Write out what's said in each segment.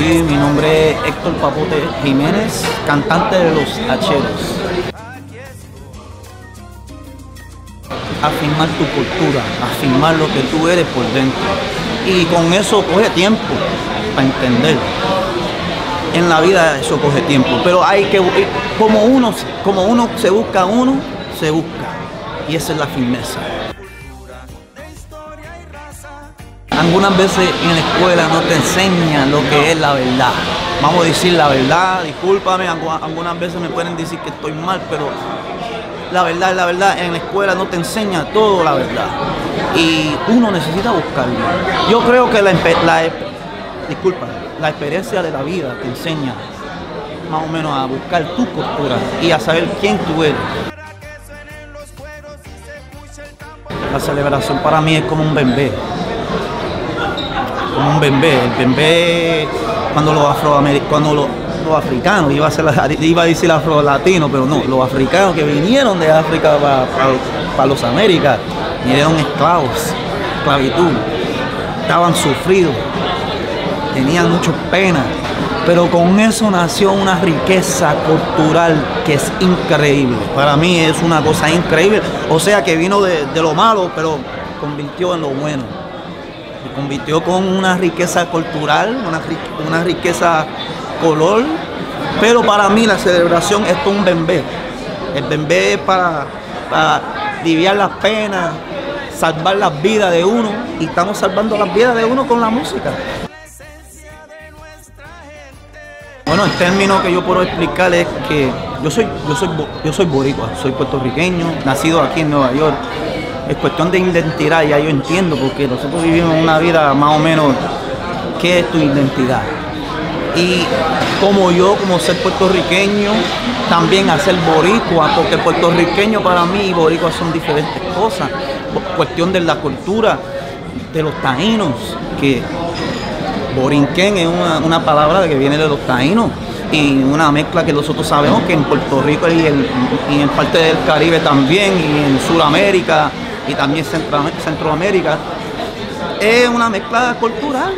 Sí, mi nombre es Héctor Papote Jiménez, cantante de los Hacheros. Afirmar tu cultura, afirmar lo que tú eres por dentro. Y con eso coge tiempo para entender. En la vida eso coge tiempo, pero hay que, como uno, como uno se busca uno, se busca. Y esa es la firmeza. Algunas veces en la escuela no te enseñan lo que es la verdad. Vamos a decir la verdad, discúlpame, algunas veces me pueden decir que estoy mal, pero la verdad la verdad. En la escuela no te enseña todo la verdad. Y uno necesita buscarlo. Yo creo que la, la disculpa, la experiencia de la vida te enseña más o menos a buscar tu cultura y a saber quién tú eres. La celebración para mí es como un bebé como un bembé. El bembé, cuando los afroamericanos, cuando los, africanos, iba a, ser, iba a decir afro-latino, pero no, los africanos que vinieron de África para, los Américas, vinieron esclavos, esclavitud, estaban sufridos, tenían mucha pena, pero con eso nació una riqueza cultural que es increíble. Para mí es una cosa increíble. O sea que vino de, de lo malo, pero convirtió en lo bueno se convirtió con una riqueza cultural, una, riqueza color, pero para mí la celebración es un bembé. El bembé es para, para aliviar las penas, salvar las vidas de uno, y estamos salvando las vidas de uno con la música. Bueno, el término que yo puedo explicar es que yo soy, yo soy, yo soy boricua, soy puertorriqueño, nacido aquí en Nueva York, es cuestión de identidad, ya yo entiendo, porque nosotros vivimos una vida más o menos, ¿qué es tu identidad? Y como yo, como ser puertorriqueño, también hacer boricua, porque puertorriqueño para mí y boricua son diferentes cosas. Cuestión de la cultura de los taínos, que borinquen es una, palabra que viene de los taínos y una mezcla que nosotros sabemos que en Puerto Rico y, y en parte del Caribe también y en Sudamérica y también Centroamérica, es una mezcla cultural,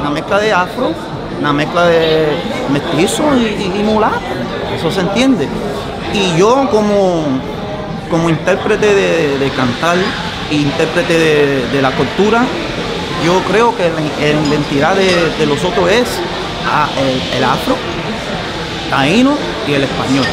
una mezcla de afro, una mezcla de mestizo y, mulato, eso se entiende. Y yo como, como intérprete de, cantar, intérprete de, la cultura, yo creo que la, identidad de, los otros es ah, el, el afro, taíno y el español.